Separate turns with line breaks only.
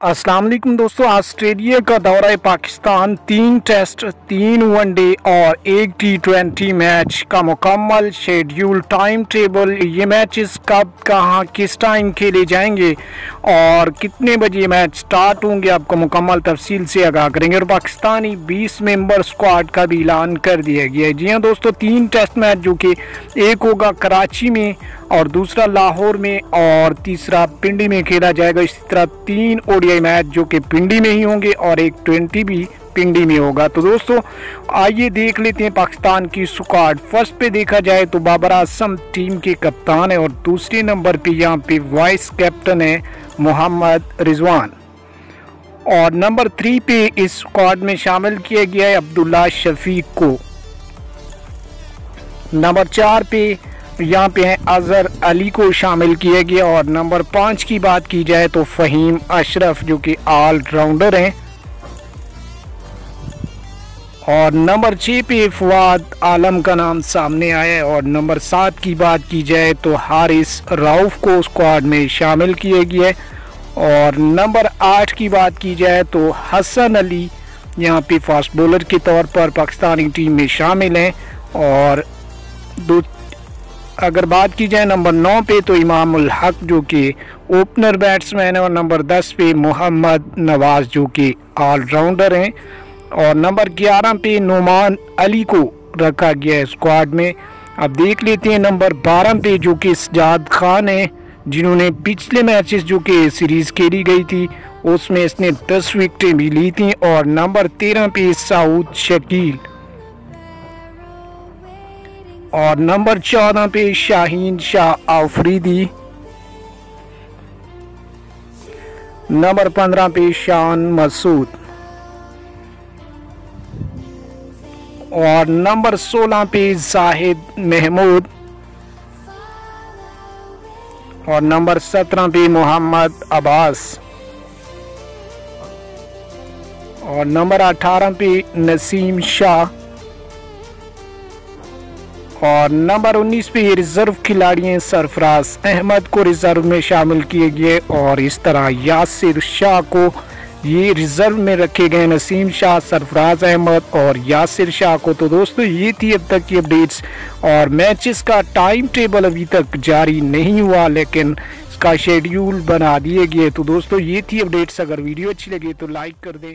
अस्सलाम वालेकुम दोस्तों, ऑस्ट्रेलिया का दौरा पाकिस्तान, तीन टेस्ट, तीन वनडे और एक टी ट्वेंटी मैच का मुकम्मल शेड्यूल टाइम टेबल ये मैचेस कब, कहाँ, किस टाइम खेले जाएँगे और कितने बजे मैच स्टार्ट होंगे, आपको मुकम्मल तफसील से आगाह करेंगे और पाकिस्तानी 20 मेंबर स्क्वाड का भी ऐलान कर दिया गया है। जी हाँ दोस्तों, तीन टेस्ट मैच जो कि एक होगा कराची में और दूसरा लाहौर में और तीसरा पिंडी में खेला जाएगा। इसी तरह तीन ओडीआई मैच जो कि पिंडी में ही होंगे और एक ट्वेंटी भी पिंडी में होगा। तो दोस्तों, आइए देख लेते हैं पाकिस्तान की स्क्वाड फ़र्स्ट पे देखा जाए तो बाबर आज़म टीम के कप्तान है और दूसरे नंबर पे यहाँ पे वाइस कैप्टन है मोहम्मद रिजवान। और नंबर थ्री पे इस स्क्वाड में शामिल किया गया है अब्दुल्ला शफीक को। नंबर चार पे यहाँ पे हैं अजहर अली को शामिल किया गया और नंबर पाँच की बात की जाए तो फ़हीम अशरफ, जो कि ऑलराउंडर हैं। और नंबर छः पे फवाद आलम का नाम सामने आया है और नंबर सात की बात की जाए तो हारिस राउफ को स्क्वाड में शामिल किया गया है। और नंबर आठ की बात की जाए तो हसन अली यहाँ पे फास्ट बॉलर के तौर पर पाकिस्तानी टीम में शामिल हैं और दो अगर बात की जाए नंबर नौ पे तो इमामुल हक, जो कि ओपनर बैट्समैन है, और नंबर दस पे मोहम्मद नवाज़, जो कि ऑलराउंडर हैं। और नंबर ग्यारह पे नुमान अली को रखा गया है स्क्वाड में। अब देख लेते हैं नंबर बारह पे, जो कि सजाद खान है, जिन्होंने पिछले मैचेस जो कि सीरीज़ खेली गई थी, उसमें इसने दस विकटें भी ली थी। और नंबर तेरह पे साउद शकील। और नंबर चौदह पे शाहीन शाह आफरीदी। नंबर पंद्रह पे शान मसूद। और नंबर सोलह पे जाहिद महमूद। और नंबर सत्रह पे मोहम्मद अब्बास। और नंबर अठारह पे नसीम शाह। और नंबर 19 पे रिज़र्व खिलाड़ी हैं सरफराज अहमद को रिज़र्व में शामिल किए गए और इस तरह यासिर शाह को ये रिज़र्व में रखे गए नसीम शाह, सरफराज अहमद और यासिर शाह को। तो दोस्तों, ये थी अब तक की अपडेट्स और मैचेस का टाइम टेबल अभी तक जारी नहीं हुआ, लेकिन इसका शेड्यूल बना दिए गए। तो दोस्तों, ये थी अपडेट्स। अगर वीडियो अच्छी लगे तो लाइक कर दें।